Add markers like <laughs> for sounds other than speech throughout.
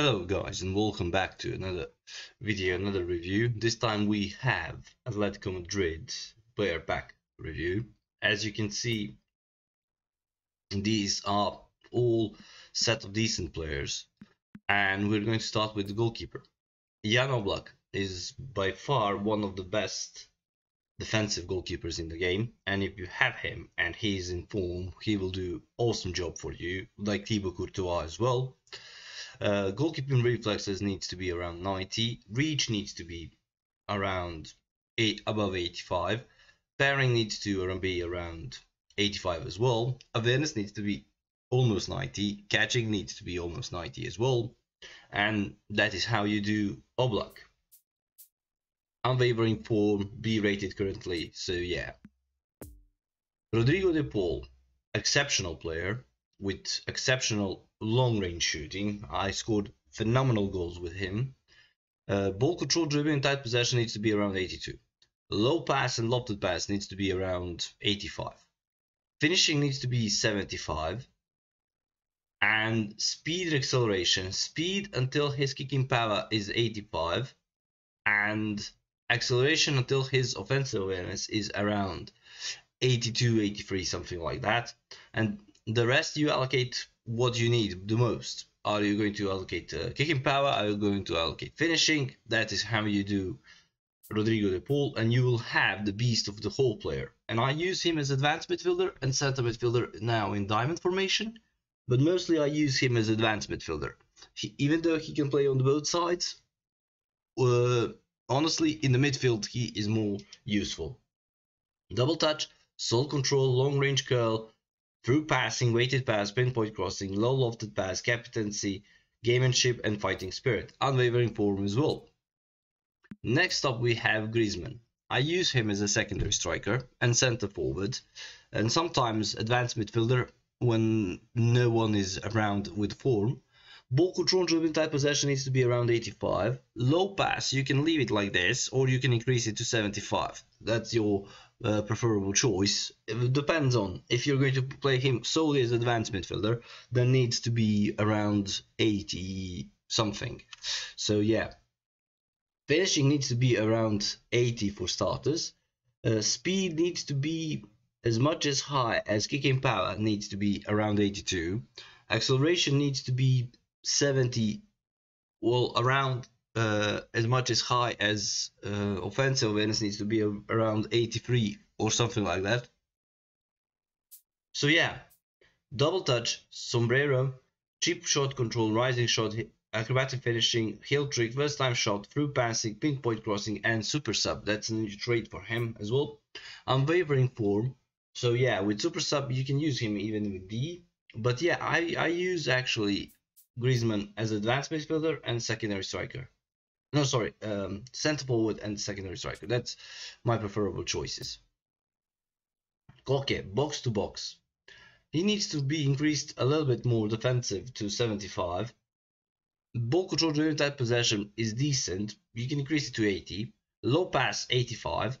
Hello guys and welcome back to another video, another review. This time we have Atletico Madrid player pack review. As you can see, these are all set of decent players and we're going to start with the goalkeeper. Jan Oblak is by far one of the best defensive goalkeepers in the game and if you have him and he's in form, he will do awesome job for you like Thibaut Courtois as well uh, goalkeeping reflexes needs to be around 90. Reach needs to be around eight, above 85. Parrying needs to be around 85 as well. Awareness needs to be almost 90. Catching needs to be almost 90 as well. And that is how you do Oblak. Unwavering form, B rated currently, so yeah. Rodrigo de Paul, exceptional player with exceptional long range shooting. I scored phenomenal goals with him. Uh, ball control, dribbling, tight possession needs to be around 82. Low pass and lofted pass needs to be around 85. Finishing needs to be 75. And speed and acceleration. Speed until his kicking power is 85. And acceleration until his offensive awareness is around 82, 83, something like that. And the rest you allocate what you need the most. Are you going to allocate uh, kicking power? Are you going to allocate finishing? That is how you do Rodrigo de Paul, and you will have the beast of the whole player. And I use him as advanced midfielder and center midfielder now in diamond formation, but mostly I use him as advanced midfielder. He, even though he can play on both sides, uh, honestly, in the midfield he is more useful. Double touch, sole control, long range curl, through passing, weighted pass, pinpoint crossing, low lofted pass, captaincy, gamemanship, and fighting spirit. Unwavering form as well. Next up we have Griezmann. I use him as a secondary striker and center forward, and sometimes advanced midfielder when no one is around with form. Control driven type possession needs to be around 85. Low pass, you can leave it like this, or you can increase it to 75. That's your uh, preferable choice. It depends on if you're going to play him solely as advanced midfielder, then needs to be around 80 something. So yeah, finishing needs to be around 80 for starters. Uh, speed needs to be as much as high as kicking power needs to be around 82. Acceleration needs to be 70, well around uh, as much as high as uh, offensive awareness needs to be around 83 or something like that. So yeah, double touch, sombrero, chip shot control, rising shot, acrobatic finishing, heel trick, first time shot, through passing, pinpoint crossing, and super sub. That's a new trait for him as well. Unwavering form. So yeah, with super sub you can use him even with D. But yeah, I, I use actually Griezmann as advanced midfielder and secondary striker. No sorry um, center forward and secondary striker. That's my preferable choices. Koke box to box. He needs to be increased a little bit more defensive to 75 ball control during type possession is decent. You can increase it to 80 low pass 85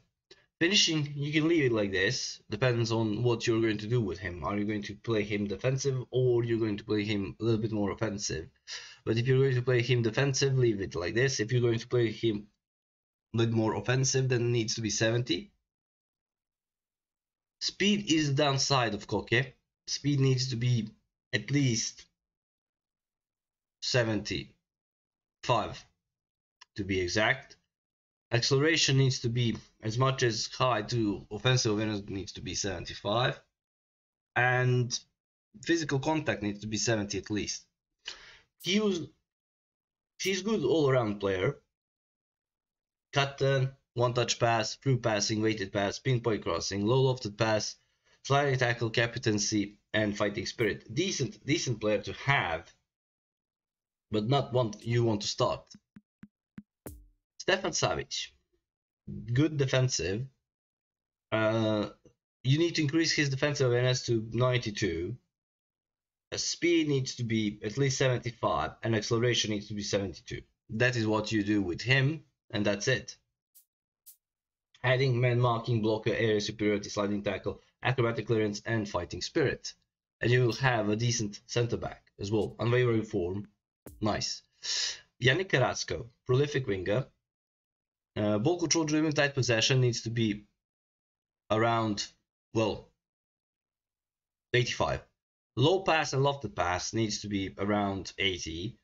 finishing you can leave it like this depends on what you're going to do with him are you going to play him defensive or you're going to play him a little bit more offensive but if you're going to play him defensive, leave it like this. If you're going to play him a bit more offensive, then it needs to be 70. Speed is the downside of Koke. Speed needs to be at least 75 to be exact. Acceleration needs to be as much as high to offensive awareness needs to be 75. And physical contact needs to be 70 at least he was he's good all around player. Cut turn, one touch pass, through passing, weighted pass, pinpoint crossing, low lofted pass, sliding tackle, captaincy, and fighting spirit. Decent, decent player to have, but not one you want to start. Stefan Savic, good defensive. Uh, you need to increase his defensive awareness to 92 A speed needs to be at least 75 and acceleration needs to be 72. That is what you do with him and that's it. Adding man marking, blocker, area superiority, sliding tackle, acrobatic clearance and fighting spirit. And you will have a decent center back as well. Unwavering form. Nice. Yannick Carrasco, prolific winger. Uh, ball control driven tight possession needs to be around, well, 85. Low pass and lofted pass needs to be around 80.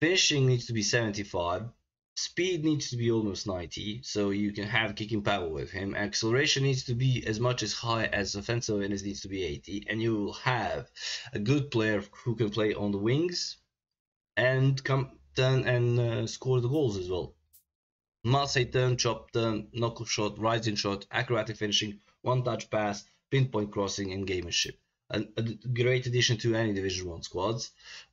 Finishing needs to be 75. Speed needs to be almost 90, so you can have kicking power with him. Acceleration needs to be as much as high as offensive awareness needs to be 80, and you will have a good player who can play on the wings and come turn and uh, score the goals as well. Marseille turn, chop turn, knuckle shot, rising shot, acrobatic finishing, one touch pass, pinpoint crossing, and gamemanship a, a great addition to any Division One squads.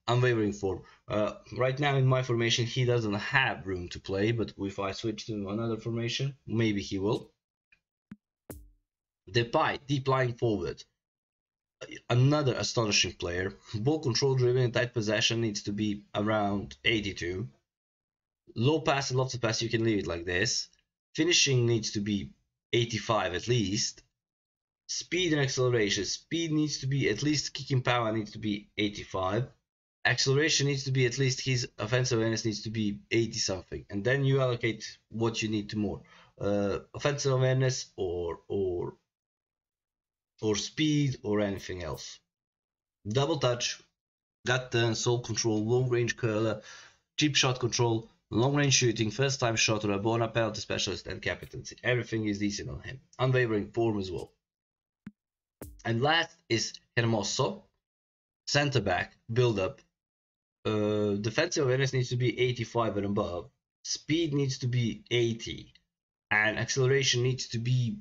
Unwavering form. Uh, right now in my formation, he doesn't have room to play, but if I switch to another formation, maybe he will. Depay, deep lying forward. Another astonishing player. Ball control driven tight possession needs to be around 82. Low pass and lofted pass, you can leave it like this. Finishing needs to be 85 at least speed and acceleration. Speed needs to be at least kicking power needs to be 85. Acceleration needs to be at least his offensive awareness needs to be 80 something, and then you allocate what you need to more uh, offensive awareness or or or speed or anything else. Double touch, cut turn, sole control, long range curler, chip shot control, long range shooting, first time shot, Rabona penalty specialist, and captaincy. Everything is decent on him. Unwavering form as well. And last is Hermoso, center back, build up. Uh, defensive awareness needs to be 85 and above. Speed needs to be 80. And acceleration needs to be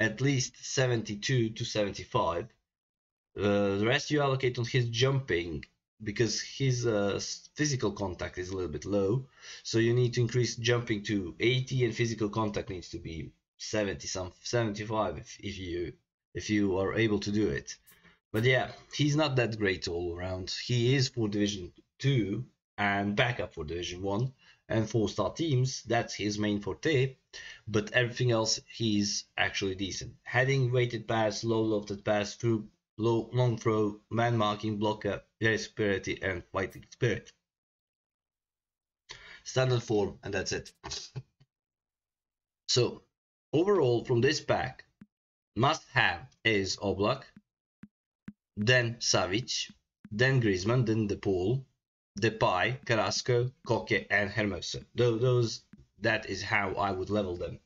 at least 72 to 75. Uh, the rest you allocate on his jumping because his uh, physical contact is a little bit low. So you need to increase jumping to 80 and physical contact needs to be 70 some 75 if, if you if you are able to do it. But yeah, he's not that great all around. He is for Division 2 and backup for Division 1 and 4 star teams. That's his main forte. But everything else, he's actually decent. Heading, weighted pass, low lofted pass, through low long throw, man marking, blocker, superiority, and fighting spirit. Standard form, and that's it. <laughs> so, overall, from this pack, must have is Oblak, then Savic, then Griezmann, then De Paul, Depay, Carrasco, Koke, and Hermoso. Those that is how I would level them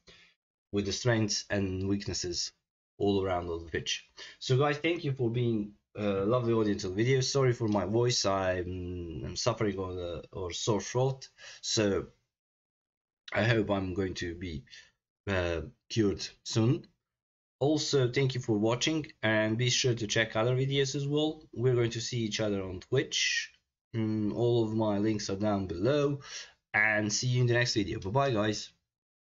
with the strengths and weaknesses all around on the pitch. So guys, thank you for being a lovely audience of the video. Sorry for my voice. I'm, I'm suffering on a or sore throat. So I hope I'm going to be uh, cured soon also thank you for watching and be sure to check other videos as well we're going to see each other on twitch mm, all of my links are down below and see you in the next video bye bye guys